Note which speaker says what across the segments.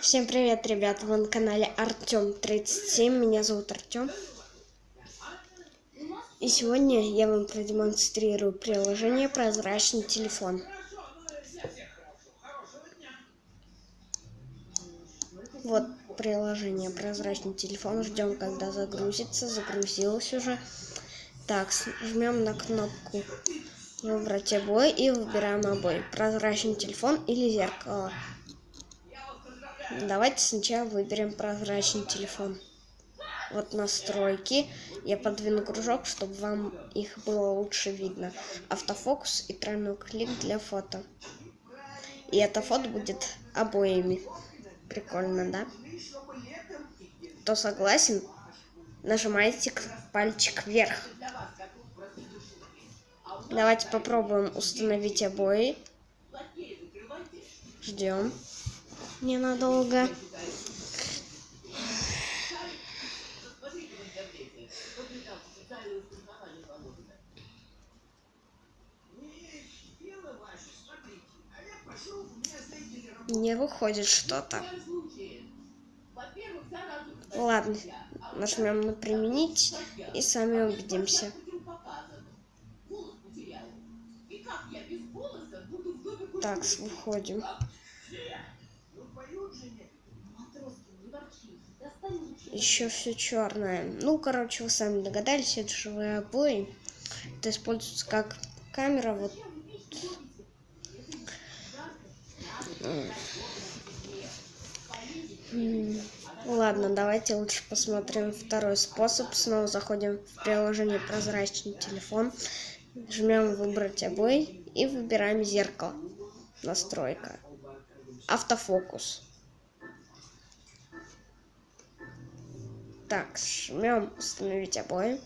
Speaker 1: Всем привет, ребята! Вы на канале Артем 37. Меня зовут Артем. И сегодня я вам продемонстрирую приложение «Прозрачный телефон». Вот приложение «Прозрачный телефон». Ждем, когда загрузится. Загрузилось уже. Так, жмем на кнопку «Выбрать обои» и выбираем обои. Прозрачный телефон или зеркало. Давайте сначала выберем прозрачный телефон. Вот настройки. Я подвину кружок, чтобы вам их было лучше видно. Автофокус и тройной клик для фото. И это фото будет обоими. Прикольно, да? Кто согласен, нажимайте пальчик вверх. Давайте попробуем установить обои. Ждем ненадолго. Не выходит что-то. Ладно, нажмем на применить и сами убедимся. Так, выходим. Еще все черное. Ну, короче, вы сами догадались, это живые обои. Это используется как камера. Вот. Ладно, давайте лучше посмотрим второй способ. Снова заходим в приложение «Прозрачный телефон». Жмем «Выбрать обои» и выбираем зеркало. Настройка. Автофокус. Так, жмем установить обои.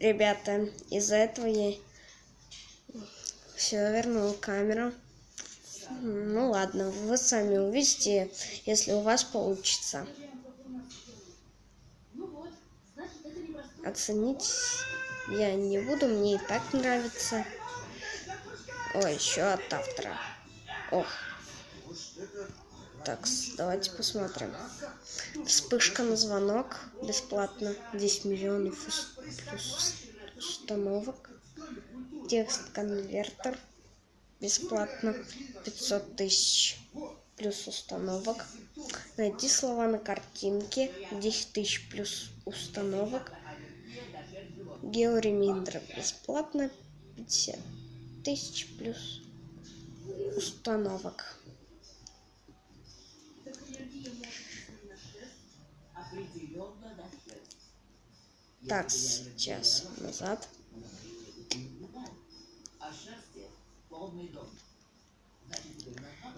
Speaker 1: Ребята, из-за этого я все вернул камеру. Ну ладно, вы сами увидите, если у вас получится. Оценить я не буду, мне и так нравится. Ой, еще от автора. Ох. Так, давайте посмотрим. Вспышка на звонок. Бесплатно. 10 миллионов плюс установок. Текст-конвертер. Бесплатно. 500 тысяч плюс установок. Найди слова на картинке. 10 тысяч плюс установок. Геореминдер бесплатно 50 тысяч плюс установок. Так, сейчас назад.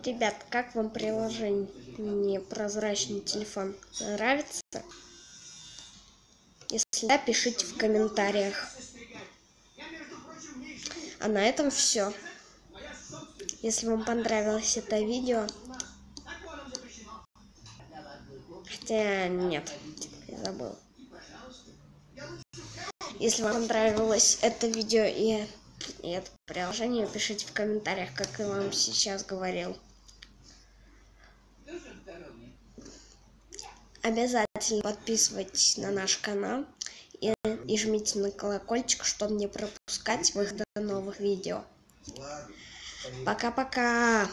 Speaker 1: Ребят, как вам приложение прозрачный телефон? Нравится? Если да, пишите в комментариях. А на этом все. Если вам понравилось это видео, хотя нет, я забыл. Если вам понравилось это видео и, и это приложение, пишите в комментариях, как я вам сейчас говорил. Обязательно подписывайтесь на наш канал и, и жмите на колокольчик, чтобы не пропускать выхода новых видео. Пока-пока!